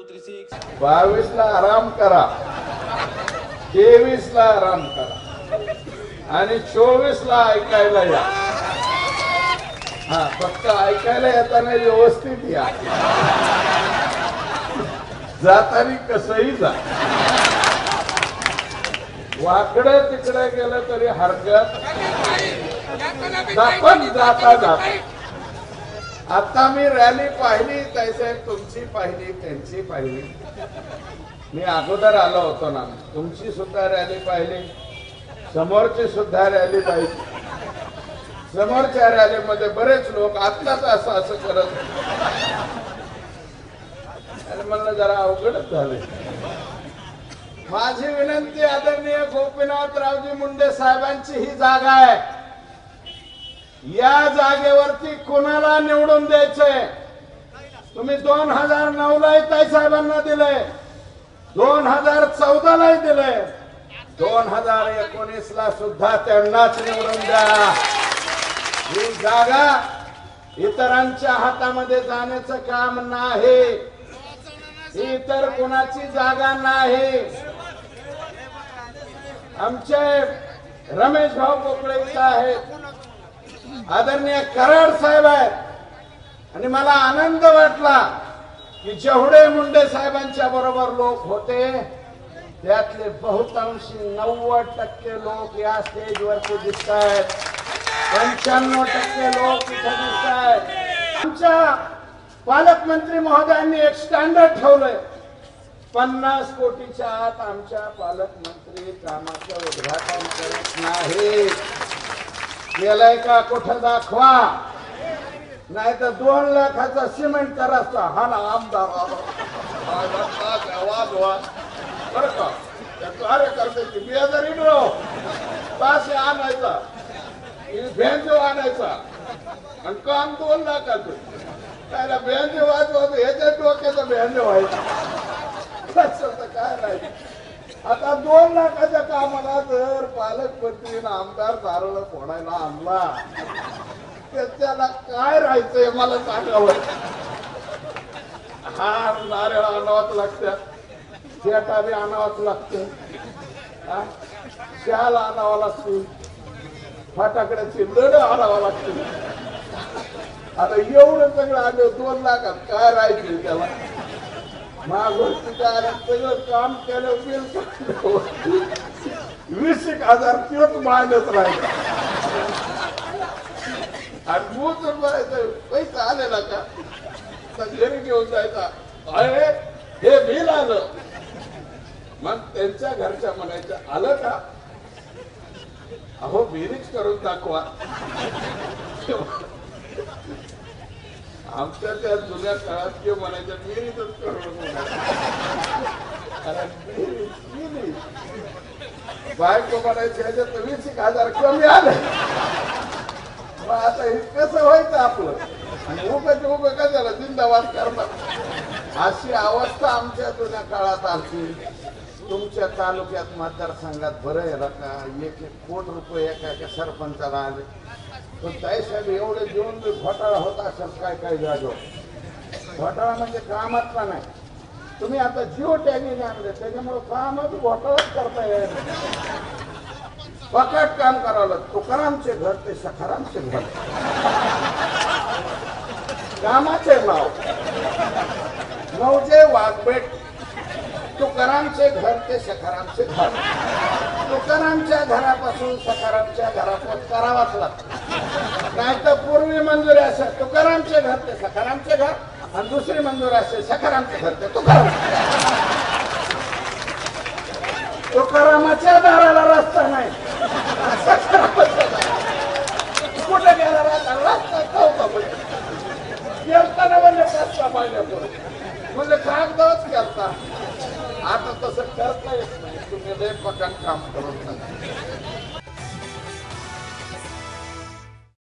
To three six बावीस ला आराम करा. तेवीस ला आराम करा. आणि चोवीस ला ऐकायला या. हा फक्त ऐकायला येताना व्यवस्थित या. जातानी कसही जा. वाकड तिकडे गेलं तरी हरकत आपण जाता जाता. आता मी रॅली पाहिली तैसे तुमची पाहिली त्यांची पाहिली. मी अगोदर आलो होतो ना तुमची सुद्धा रॅली पाहिली समोरची सुद्धा रॅली पाहिली. समोरच्या रॅलीमध्ये बरेच लोक आत्ताच असं असं करत आणि म्हणलं जरा अवघडच झाले माझी विनंती आदरणीय गोपीनाथरावजी मुंडे साहेबांची ही जागा आहे. या जागेवरती कोणाला निवडून द्यायचंय? तुम्ही दोन हजार नऊ ला ताई साहेबांना दिले दोन हजार चौदा ला दिले दोन हजार एकोणीस ला सुद्धा त्यांनाच निवडून द्या. ही जागा इतरांच्या हातामध्ये जाण्याचं काम नाही. ही इतर कोणाची जागा नाही. आमचे रमेश भाऊ पोकळे आहेत. आदरणीय कराड साहेब आहेत. आणि मला आनंद वाटला की जेवढे मुंडे साहेबांच्या बरोबर लोक होते त्यातले बहुतांशी नव्वद टक्के लोक या स्टेजवरती दिसत आहेत पंच्याण्णव टक्के लोक इथे दिसत आहेत आमच्या पालकमंत्री महोदयांनी एक स्टँडर्ड ठेवलंय. पन्नास कोटीच्या आत आमच्या पालकमंत्री कामाचं उद्घाटन करत नाही. गेलाय का? कुठं दाखवा? नाही तर दोन लाखाचा सिमेंट करायचा हा ना आमदार आला. हा बर का? त्या कार्यकर्त्याची बियाजर इडो पासे आणायचा. भेंजो आणायचा. आणि काम दोन लाखाचं. त्याला भेंजो वाजवत ह्याच्या डोक्याचं भेंजो व्हायचं. तसं तर काय नाही. आता दोन लाखाच्या कामाला जर पालकमंत्री आमदार नारळ फोडायला आणला त्याच्याला त्याला काय राहायचंय मला सांगावं? हा नारळ आणावाच लागतात शेटा आणावाच लागतं शाल आणावा लागतो. फटाकड्याची लढ आणावं लागते. आता एवढं सगळं आलं दोन लाखात काय राहायचं त्याला? मागून सगळं काम केलं बिल वीस एक हजार तेच मायनस राहिला. आणि मूच बघायचं पैसा आलेला का? घरी घेऊन जायचा. अरे हे बिल आलं. मग त्यांच्या घरच्या म्हणायचं आलं का? अहो बेरीज करून दाखवा. आमच्या त्या जुन्या काळात किंवा म्हणायच्या विहिरीतच कारण बायको म्हणायची ह्याच्यात वीस एक हजार कमी आले मग आता हे कसं व्हायचं आपलं. आणि उभं ते उभं कशाला जिंदाबाद करतात अशी अवस्था आमच्या जुन्या काळात आली तुमच्या तालुक्यात मतदारसंघात बरं आहे का? एक एक कोट रुपये एका एका सरपंचाला आले. पण साहेब एवढे देऊन मी घोटाळा होत असेल काय काय जागो घोटाळा म्हणजे कामातला नाही. तुम्ही आता जिओ टॅगिंग आणले त्याच्यामुळे कामच घोटाळाच करता येईल पकड काम करावं तुकारामचे घर ते सखारामचे घर. कामाचे नाव. नवजे वाघबेट तुकारामचे घर ते सखारामचे घर. तुकारामच्या घरापासून सखारामच्या घरापासून करावाच लागतो. नाही तर पूर्वी मंजुरी असेल तुकारामचे घर ते सखारामचे घर आणि दुसरी मंजुरी असेल सखारामचे घर ते तुकाराम तुकारामाच्या दाराला रस्ता नाही. सखारामाच्या कुठे गेला रस्ता रस्ता चौका गेलताना म्हणजे रस्ता पाहिजे म्हणजे कागदाच केलता आता तसं करता येत नाही. तुम्ही लय पकड काम नाही.